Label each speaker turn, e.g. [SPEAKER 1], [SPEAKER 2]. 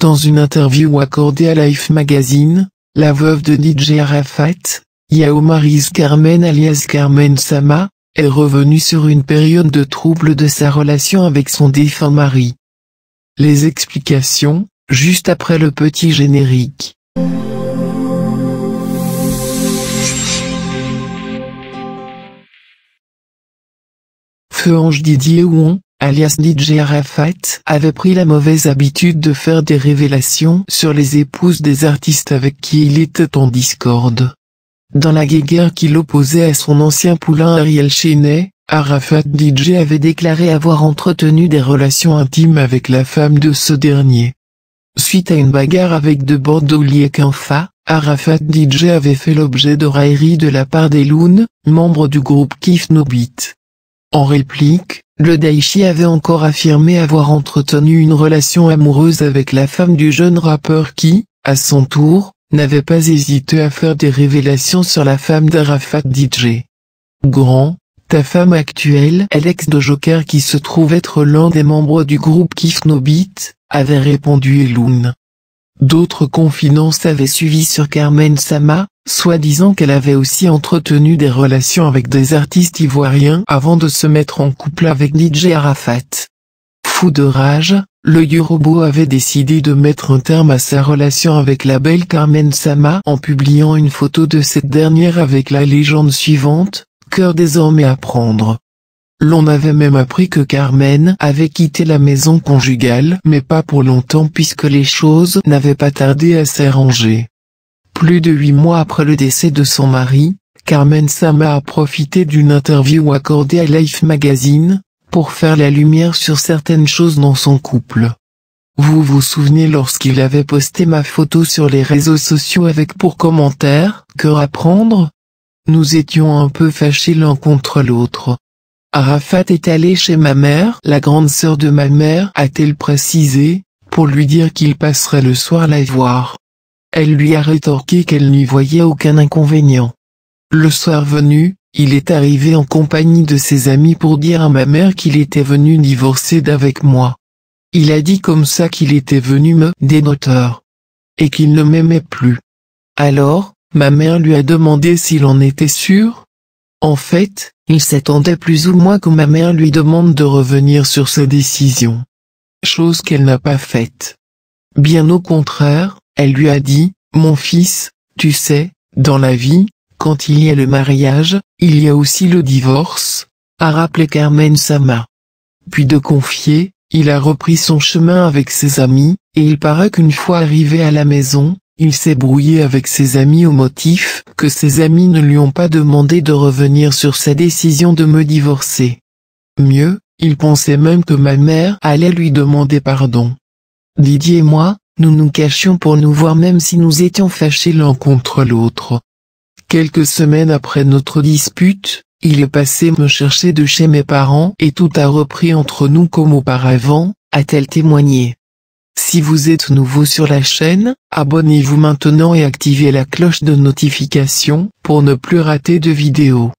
[SPEAKER 1] Dans une interview accordée à Life Magazine, la veuve de DJ Arafat, Yaomariz Carmen alias Carmen Sama, est revenue sur une période de trouble de sa relation avec son défunt mari. Les explications, juste après le petit générique. Feu Ange Didier alias DJ Arafat, avait pris la mauvaise habitude de faire des révélations sur les épouses des artistes avec qui il était en discorde. Dans la guéguerre qui l'opposait à son ancien poulain Ariel Chenet, Arafat DJ avait déclaré avoir entretenu des relations intimes avec la femme de ce dernier. Suite à une bagarre avec de Bordeaux Kenfa, Arafat DJ avait fait l'objet de railleries de la part d'Eloun, membre du groupe Kif Nobit. En réplique, le Daichi avait encore affirmé avoir entretenu une relation amoureuse avec la femme du jeune rappeur qui, à son tour, n'avait pas hésité à faire des révélations sur la femme d'Arafat DJ. Grand, ta femme actuelle est l'ex de Joker qui se trouve être l'un des membres du groupe Kif Nobit, avait répondu Eloun. D'autres confidences avaient suivi sur Carmen Sama, soi-disant qu'elle avait aussi entretenu des relations avec des artistes ivoiriens avant de se mettre en couple avec DJ Arafat. Fou de rage, le Yurobo avait décidé de mettre un terme à sa relation avec la belle Carmen Sama en publiant une photo de cette dernière avec la légende suivante, cœur désormais à prendre. L'on avait même appris que Carmen avait quitté la maison conjugale mais pas pour longtemps puisque les choses n'avaient pas tardé à s'arranger. Plus de huit mois après le décès de son mari, Carmen Sama a profité d'une interview accordée à Life Magazine, pour faire la lumière sur certaines choses dans son couple. Vous vous souvenez lorsqu'il avait posté ma photo sur les réseaux sociaux avec pour commentaire, que apprendre Nous étions un peu fâchés l'un contre l'autre. Arafat est allé chez ma mère, la grande sœur de ma mère, a-t-elle précisé, pour lui dire qu'il passerait le soir la voir. Elle lui a rétorqué qu'elle n'y voyait aucun inconvénient. Le soir venu, il est arrivé en compagnie de ses amis pour dire à ma mère qu'il était venu divorcer d'avec moi. Il a dit comme ça qu'il était venu me dénoter. Et qu'il ne m'aimait plus. Alors, ma mère lui a demandé s'il en était sûr. En fait, il s'attendait plus ou moins que ma mère lui demande de revenir sur sa décision. Chose qu'elle n'a pas faite. Bien au contraire, elle lui a dit, mon fils, tu sais, dans la vie, quand il y a le mariage, il y a aussi le divorce, a rappelé Carmen Sama. Puis de confier, il a repris son chemin avec ses amis, et il paraît qu'une fois arrivé à la maison, il s'est brouillé avec ses amis au motif que ses amis ne lui ont pas demandé de revenir sur sa décision de me divorcer. Mieux, il pensait même que ma mère allait lui demander pardon. Didier et moi, nous nous cachions pour nous voir même si nous étions fâchés l'un contre l'autre. Quelques semaines après notre dispute, il est passé me chercher de chez mes parents et tout a repris entre nous comme auparavant, a-t-elle témoigné. Si vous êtes nouveau sur la chaîne, abonnez-vous maintenant et activez la cloche de notification pour ne plus rater de vidéos.